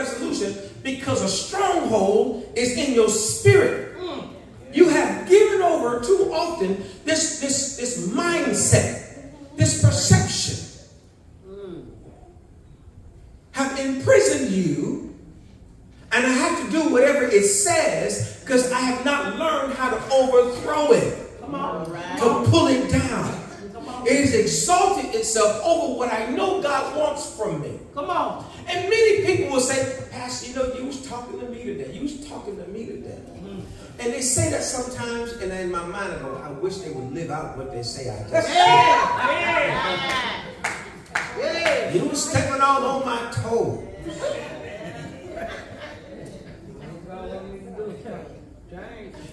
resolution because a stronghold is in your spirit. You have given over too often this, this, this mindset, this perception, have imprisoned you, and I have to do whatever it says because I have not learned how to overthrow it, Come on. Right. to pull it down. It has exalted itself over what I know God wants from me. Come on. And many people will say, Pastor, you know, you was talking to me today. You was talking to me today. Mm-hmm. And they say that sometimes, and in my mind, I go, I wish they would live out what they say I just said. Yeah. Yeah. You was stepping all on my toes.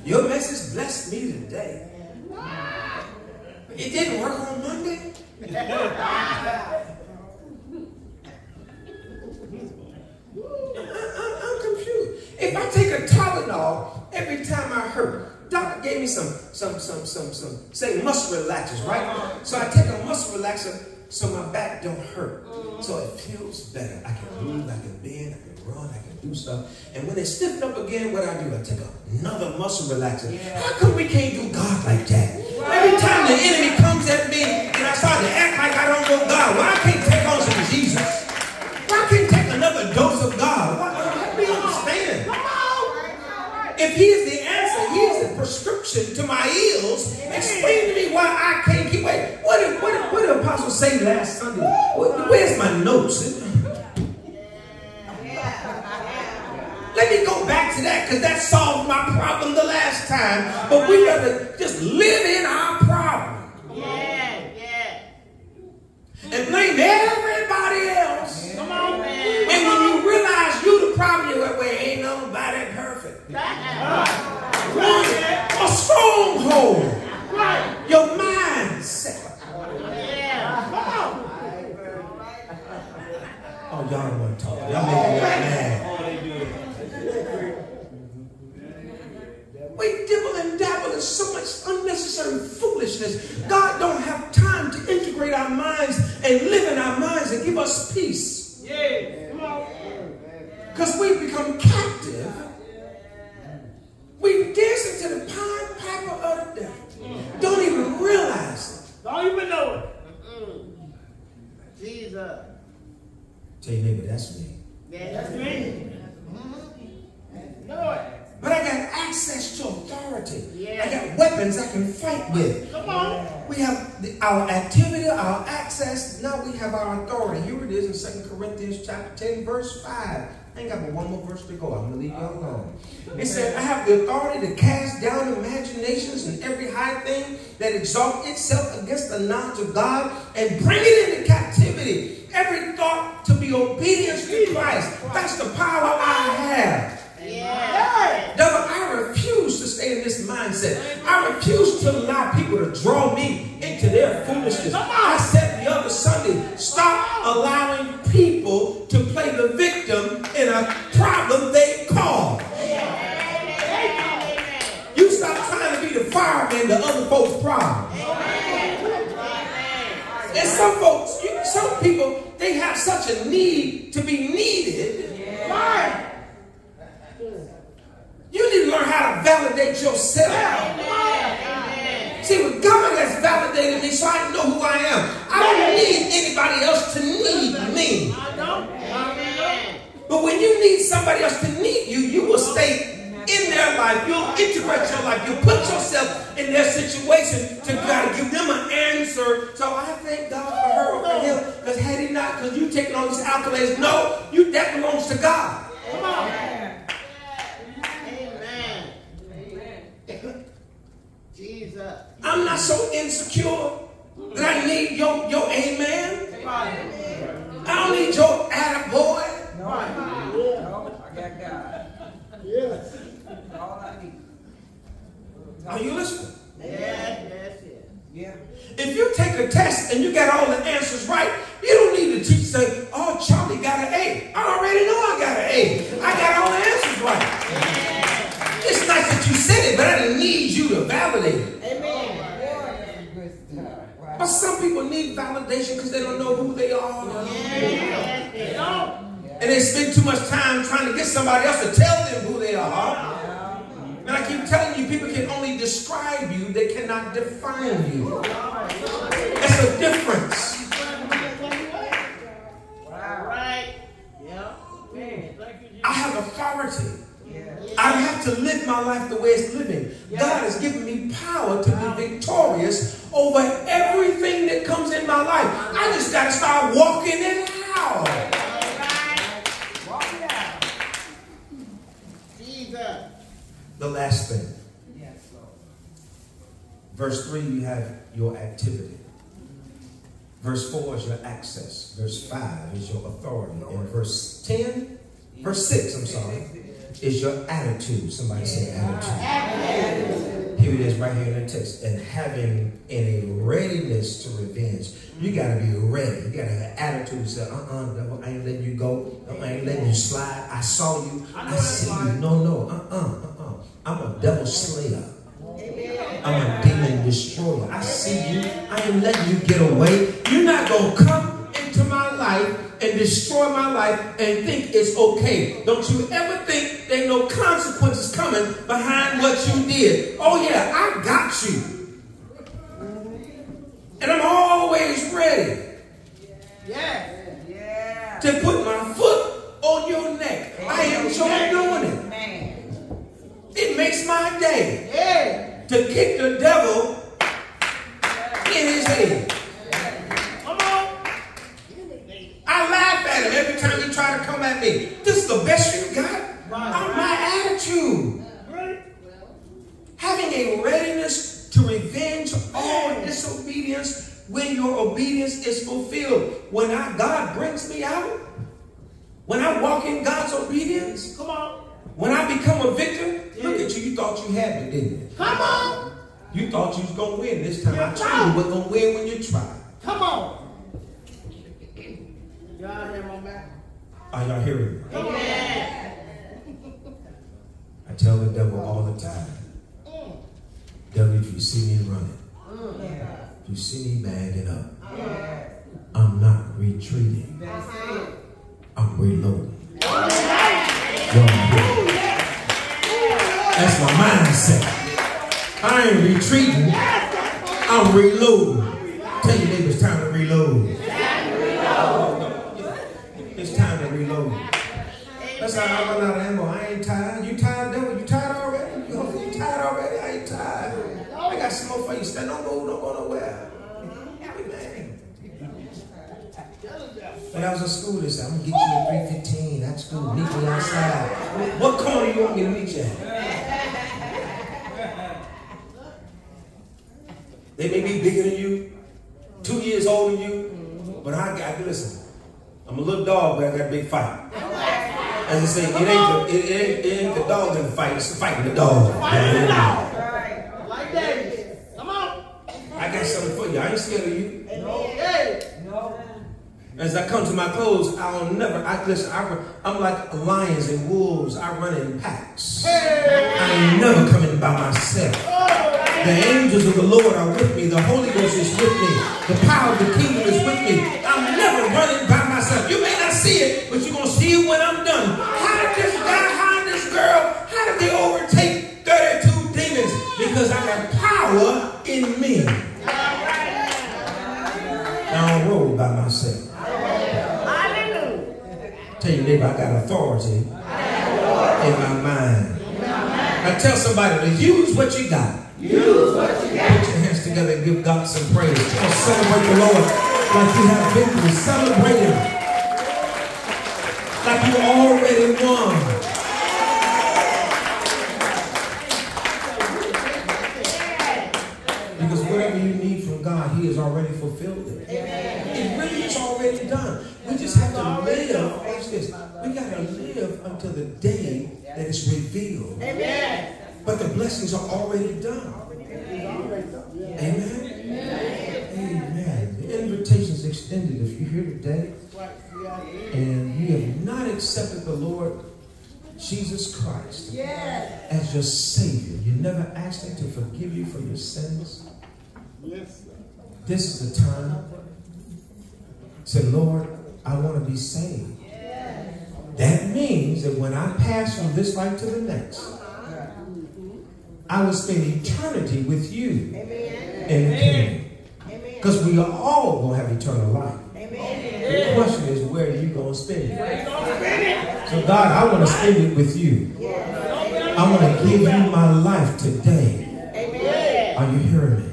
Your message blessed me today. It didn't work on Monday. I- I'm, confused. If I take a Tylenol every time I hurt, doctor gave me some, some, some, some, some, say muscle relaxers, right? So I take a muscle relaxer so my back don't hurt. So it feels better. I can move, I can bend, I can run, I can do stuff. And when it stiffens up again, what I do, I take another muscle relaxer. How come we can't do God like that? Every time the enemy comes at me start to act like I don't know God, why I can't take on some Jesus? Why I can't take another dose of God? Why, help me understand. If he is the answer, he is the prescription to my ills. Explain to me why I can't keep wait. What did, what did, what did Apostle say last Sunday? Where's my notes? Let me go back to that because that solved my problem the last time. But we got to just live in our problem Yeah. Yeah. and blame everybody else. Come on, man. And when you realize you the problem, you're like, well, ain't nobody perfect. A stronghold. Right. Your mindset. Yeah. Come on. Oh, y'all don't want to talk. Y'all making me mad. We dibble and dabble in so much unnecessary foolishness. God don't have time to integrate our minds and live in our minds and give us peace. Yeah. Come on. Because we become captive. We dance into the pied piper of the devil. Don't even realize it. Don't even know it. Jesus. Tell your neighbor, that's me. Yeah, that's me. Mm-hmm. Know it. But I got access to authority. Yeah. I got weapons I can fight with. Come on. We have the, our activity, our access. Now we have our authority. Here it is in 2 Corinthians chapter 10, verse 5. I ain't got but one more verse to go. I'm going to leave y'all alone. It said, I have the authority to cast down imaginations and every high thing that exalts itself against the knowledge of God and bring it into captivity. Every thought to be obedience to Christ. That's the power I have. Devil, I refuse to stay in this mindset. I refuse to allow people to draw me into their foolishness. I said the other Sunday, stop allowing people to play the victim in a problem they caused. You stop trying to be the fireman to other folks' problem. And some folks, you, some people, they have such a need to be needed. Right. You need to learn how to validate yourself. See, when God has validated me so I know who I am, I don't need anybody else to need me. Amen. But when you need somebody else to need you, you will stay in their life. You'll integrate your life. You'll put yourself in their situation to try to give them an answer. So I thank God for her or for him. Because had he not, because you taking all these accolades, no, you that belongs to God. Come on. Amen. Jesus. I'm not so insecure that I need your, your amen. Right. I don't need your attaboy. I got God. Yes. All I need. Are you listening? Yeah, that's it. Yeah. If you take a test and you got all the answers right, you don't need the teacher say, oh, Charlie got an A. I already know I got an A. I got all the answers right. It's nice that you said it, but I didn't need you to validate it. Amen. Oh, but some people need validation because they don't know who they are. Yes, they don't. Yeah. And they spend too much time trying to get somebody else to tell them who they are. And I keep telling you, people can only describe you, they cannot define you. That's a difference. I have authority. I have to live my life the way it's living. God has given me power to be victorious over everything that comes in my life. I just got to start walking it out. Walk it out. Jesus. The last thing. Yes, Lord. Verse 3, you have your activity. Verse 4 is your access. Verse 5 is your authority. And verse 10, verse 6, I'm sorry, is your attitude. Somebody say attitude. Here it is right here in the text. And having in a readiness to revenge. You got to be ready. You got to have an attitude to say, uh-uh, devil, I ain't letting you go. I ain't letting you slide. I saw you. I see you. No, no, uh-uh, uh-uh. I'm a devil slayer. I'm a demon destroyer. I see you. I am letting you get away. You're not going to come into my life and destroy my life and think it's okay. Don't you ever think there ain't no consequences coming behind what you did. Oh, yeah, I got you. And I'm always ready Yes. Yeah. to put my foot on your neck. I enjoy doing it. Man. It makes my day Yeah. To kick the devil in his head. Come on. I laugh at him every time he try to come at me. This is the best you got? I'm my attitude. Right. Having a readiness to revenge all disobedience when your obedience is fulfilled. When I, God brings me out, when I walk in God's obedience, Come on. When I become a victor, look at you. You thought you had me, didn't you? Come on. You thought you was going to win this time. I told you was going to win when you try. Come on. God hear my back. Are y'all hearing me? Amen. I tell the devil all the time, Mm. devil, if you see me running, Yeah. if you see me bagging up, Yeah. I'm not retreating. It. I'm reloading. Mindset. I ain't retreating. I'm reloading. Tell your neighbor it's time to reload. It's time to reload. That's how I run out of ammo. I ain't tired. You tired, devil? You tired already? You, tired already? I ain't tired. I got some more for you. Stand, don't move, don't go nowhere. When I was in school, they said, I'm gonna get you at 315 at school. Meet me outside. What corner you want me to meet you at? They may be bigger than you, two years older than you, mm-hmm. but I got listen. I'm a little dog, but I got a big fight. As I say, it ain't the, it, ain't, it ain't the dog in the fight, it's the fight in the dog. Fight in the Right. Like David. Come on. I got something for you. I ain't scared of you. As I come to my close, I'll never. I listen. I, I'm like lions and wolves. I run in packs. I ain't never coming by myself. The angels of the Lord are with me. The Holy Ghost is with me. The power of the kingdom is with me. I'm never running by myself. You may not see it, but you're gonna see it when I'm done. How did this guy, how did this girl, how did they overtake 32 demons? Because I got power in me. I don't roll by myself. Tell your neighbor I got authority in my mind. Now tell somebody to use what you got. Use what you got. Put your hands together and give God some praise. Celebrate the Lord like you have been victory. Celebrate Him like you already won. Until the day that it's revealed. Amen. But the blessings are already done. Amen. Amen. The invitation is extended. If you're here today and you have not accepted the Lord Jesus Christ as your Savior, you never asked Him to forgive you for your sins. Yes. This is the time. Say, Lord, I want to be saved. That means that when I pass from this life to the next, uh-huh. I will spend eternity with you Amen. in the kingdom. Amen. Because we are all going to have eternal life. Amen. The question is, where are you going to spend it? So, God, I want to spend it with you. I want to give you my life today. Amen. Are you hearing me?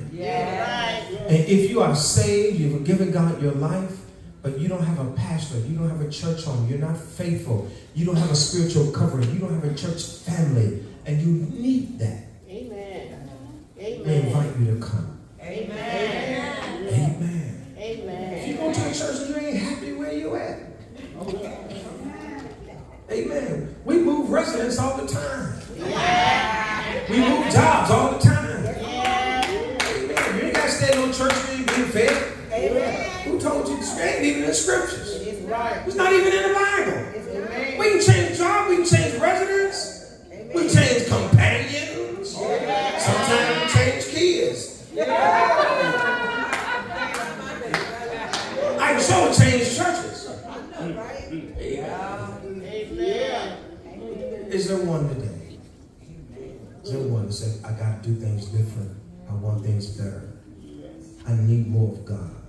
And if you are saved, you've given God your life, but you don't have a pastor, you don't have a church home, you're not faithful, you don't have a spiritual covering, you don't have a church family, and you need that, Amen. we Amen. invite you to come. Amen. Amen. If Amen. you go to a church and you ain't happy where you at, Amen. We move residents all the time. We move jobs all the time. Amen. You ain't got to stay in no church where you being fed. Amen. Who told you this? It ain't even in the scriptures. It's right. It's not even in the Bible. It's. We can change job, we can change residence, we can change companions, sometimes we change kids. I can sure change churches. Amen. Amen. Is there one today? Is there one that said, I got to do things different? I want things better. I need more of God.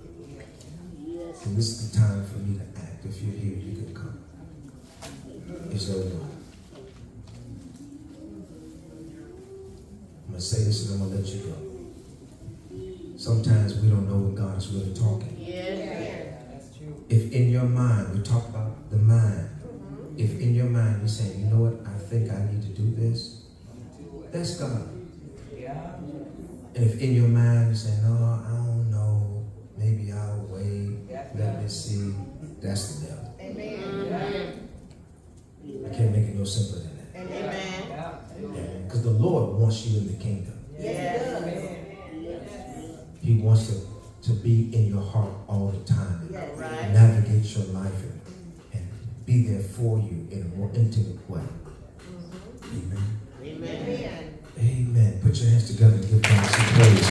And this is the time for me to act. If you're here, you can come. Is there one? I'm going to say this and I'm going to let you go. Sometimes we don't know when God is really talking. Yes. If in your mind, we talk about the mind. Mm-hmm. If in your mind you're saying, you know what, I think I need to do this, that's God. Yeah. And if in your mind you say, no, I don't know, maybe wait, let see, that's the devil. Amen. I can't make it no simpler than that. Amen. Because the Lord wants you in the kingdom. Yes. He wants to, to be in your heart all the time. Yes. Right. Navigate your life and, and be there for you in a more intimate way. Mm-hmm. Amen. Amen. Amen. Amen. Put your hands together and give God some praise.